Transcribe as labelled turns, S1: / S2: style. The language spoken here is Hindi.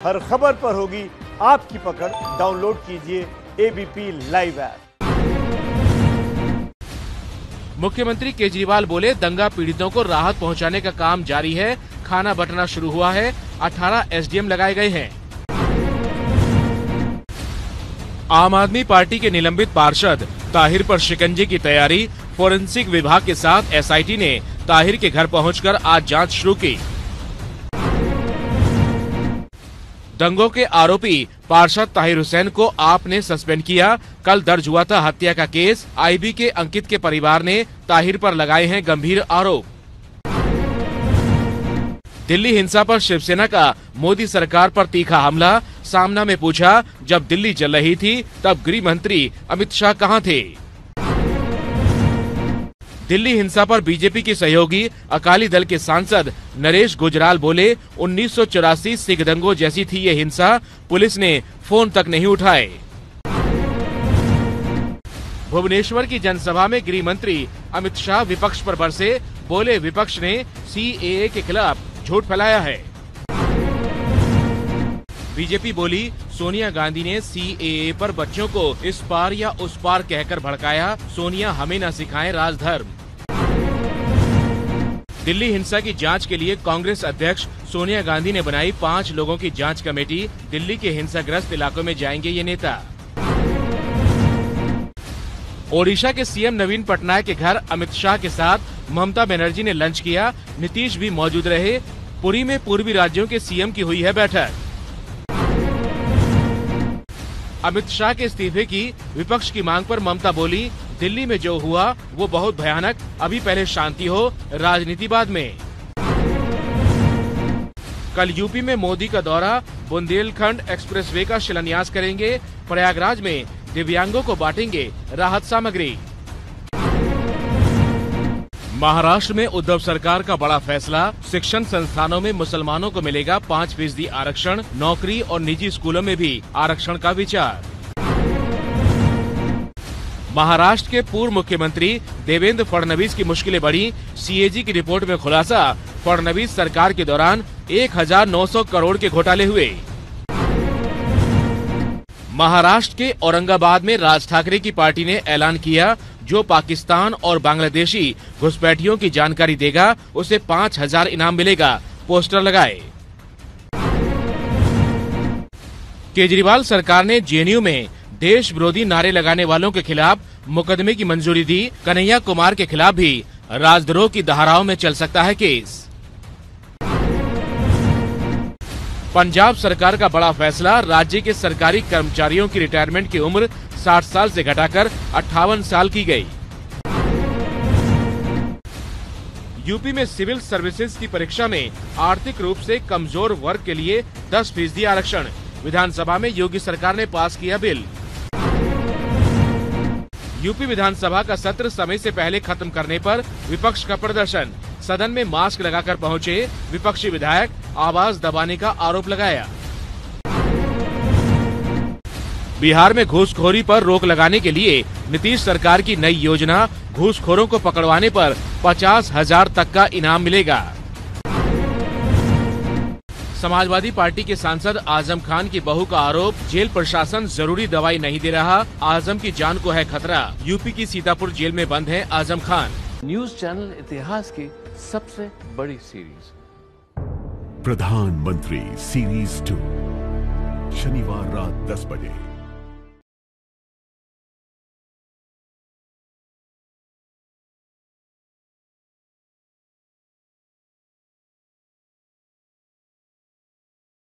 S1: हर खबर पर होगी आपकी पकड़। डाउनलोड कीजिए एबीपी लाइव ऐप
S2: मुख्यमंत्री केजरीवाल बोले, दंगा पीड़ितों को राहत पहुँचाने का काम जारी है, खाना बंटना शुरू हुआ है 18 एसडीएम लगाए गए हैं। आम आदमी पार्टी के निलंबित पार्षद ताहिर पर शिकंजे की तैयारी, फोरेंसिक विभाग के साथ एसआईटी ने, ताहिर के घर पहुंचकर आज जाँच शुरू की। दंगों के आरोपी पार्षद ताहिर हुसैन को आपने सस्पेंड किया। कल दर्ज हुआ था हत्या का केस। आईबी के अंकित के परिवार ने ताहिर पर लगाए हैं गंभीर आरोप। दिल्ली हिंसा पर शिवसेना का मोदी सरकार पर तीखा हमला। सामना में पूछा, जब दिल्ली जल रही थी, तब गृह मंत्री अमित शाह कहाँ थे? दिल्ली हिंसा पर बीजेपी के सहयोगी अकाली दल के सांसद नरेश गुजराल बोले, उन्नीस सौ चौरासी सिख दंगों जैसी थी ये हिंसा, पुलिस ने फ़ोन तक नहीं उठाए। भुवनेश्वर की जनसभा में गृह मंत्री अमित शाह विपक्ष पर बरसे, बोले विपक्ष ने सीएए के खिलाफ झूठ फैलाया है। बीजेपी बोली, सोनिया गांधी ने सीएए पर बच्चों को इस पार या उस पार कहकर भड़काया, सोनिया हमें न सिखाएँ राजधर्म। दिल्ली हिंसा की जाँच के लिए कांग्रेस अध्यक्ष सोनिया गांधी ने बनाई पाँच लोगों की जाँच कमेटी। दिल्ली के हिंसाग्रस्त इलाकों में जाएँगे ये नेता। ओडिशा के सीएम नवीन पटनायक के घर अमित शाह के साथ ममता बनर्जी ने लंच किया। नीतीश भी मौजूद रहे। पुरी में पूर्वी राज्यों के सीएम की हुई है बैठक। अमित शाह के इस्तीफे की विपक्ष की मांग पर ममता बोली दिल्ली में जो हुआ, वो बहुत भयानक। अभी पहले शांति हो, राजनीति बाद में। कल यूपी में मोदी का दौरा, बुंदेलखंड एक्सप्रेसवे का शिलान्यास करेंगे, प्रयागराज में दिव्यांगों को बांटेंगे राहत सामग्री। महाराष्ट्र में उद्धव सरकार का बड़ा फैसला, शिक्षण संस्थानों में मुसलमानों को मिलेगा पाँच फ़ीसदी आरक्षण, नौकरी और निजी स्कूलों में भी आरक्षण का विचार। महाराष्ट्र के पूर्व मुख्यमंत्री देवेंद्र फडणवीस की मुश्किलें बढ़ी। सीएजी की रिपोर्ट में खुलासा फडणवीस सरकार के दौरान 1,900 करोड़ के घोटाले हुए। महाराष्ट्र के औरंगाबाद में राज ठाकरे की पार्टी ने ऐलान किया जो पाकिस्तान और बांग्लादेशी घुसपैठियों की जानकारी देगा उसे पाँच हज़ार इनाम मिलेगा पोस्टर लगाए। केजरीवाल सरकार ने जेएनयू में देश विरोधी नारे लगाने वालों के खिलाफ मुकदमे की मंजूरी दी। कन्हैया कुमार के खिलाफ भी राजद्रोह की धाराओं में चल सकता है केस। पंजाब सरकार का बड़ा फैसला, राज्य के सरकारी कर्मचारियों की रिटायरमेंट की उम्र 60 साल से घटाकर अट्ठावन साल की गई। यूपी में सिविल सर्विसेज़ की परीक्षा में आर्थिक रूप से कमज़ोर वर्ग के लिए 10 फ़ीसदी आरक्षण। विधानसभा में योगी सरकार ने पास किया बिल। यूपी विधानसभा का सत्र समय से पहले खत्म करने पर विपक्ष का प्रदर्शन। सदन में मास्क लगाकर पहुँचे विपक्षी विधायक, आवाज़ दबाने का आरोप लगाया। बिहार में घूसखोरी पर रोक लगाने के लिए नीतीश सरकार की नई योजना, घूसखोरों को पकड़वाने पर पचास हज़ार तक का इनाम मिलेगा। समाजवादी पार्टी के सांसद आज़म खान की बहू का आरोप जेल प्रशासन ज़रूरी दवाई नहीं दे रहा आज़म की जान को है खतरा। यूपी की सीतापुर जेल में बंद है आज़म खान।
S3: न्यूज़ चैनल इतिहास की सबसे बड़ी सीरीज़।
S4: प्रधानमंत्री सीरीज़ टू। शनिवार रात 10 बजे।